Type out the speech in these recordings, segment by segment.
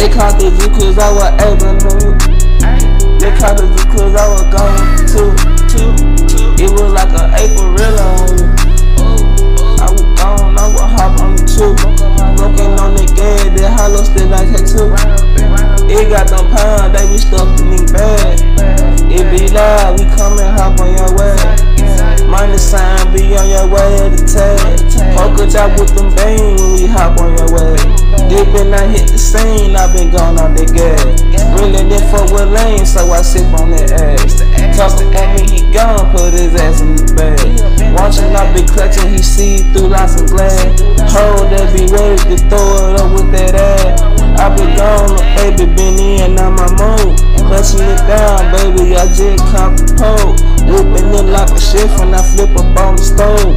They caught the zoo cause I was able to. They caught the zoo cause I was going to. It was like an April on you. I was gone, I was hop on the two. Broken on the gas, that hollow still like tattoo. It got them pounds, they be stuck in me bad. It be loud, we come and hop on your way. Minus sign be on your way the tag. Poker out with them bang when we hop on your way. Dippin', I hit the scene, I been gone on the gas. Really didn't fuck with lane, so I sip on that ass. Talkin' at me, he gone, put his ass in the bag. Watching, I be clutching, he see through lots of glass. Hold that be ready to throw it up with that ass. I been gone, baby, been in, on my mode. Clutching it down, baby, I just caught the pole. Whipping it like a chef when I flip up on the stove.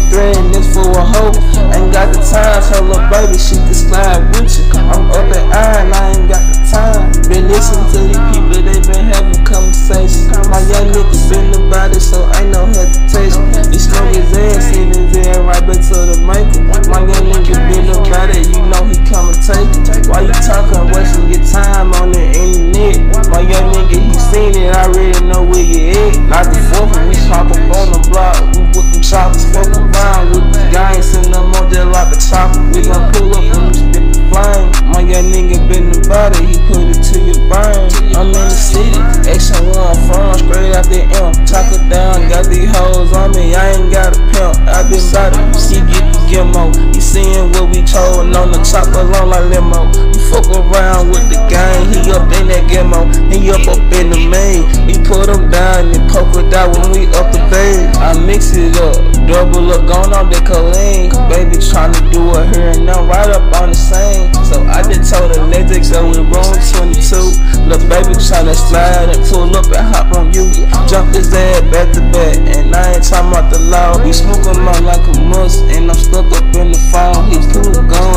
And this for a hoe. Ain't got the time, tell her baby she can slide with you. I'm up at iron, I ain't got the time. Been listening to these people, they been having conversations. My young nigga been about it, so ain't no hesitation. He smoke his ass, in his ass right back to the maker. My young nigga been about it, you know he come and take it. Why you talking, wasting your time on the internet? My young nigga, he seen it, I already know where you. Like the fourth, we hop up on the block, we with them choppers, fuck around with the guys, send them on there like a chopper. We gon' pull up and spit the flame. My young nigga been about it, he put it to your brain. I'm in the city, action one from straight out the M. Talk it down, got these hoes on me, I ain't got a pimp. I been about it, she get the gimmo. He seeing what we told on the top along like limo. We fuck around with the gang, he up in that Up up in the main. We put him down and poke it out when we up the bay. I mix it up, double up, gone on the coline. Baby tryna do it here and now, right up on the same. So I just told her, let's go with room 22. Look, baby tryna slide and pull up and hop on you. Jump his ass back to back, and I ain't talking about the law. We smoke him out like a must, and I'm stuck up in the phone. He cool, gone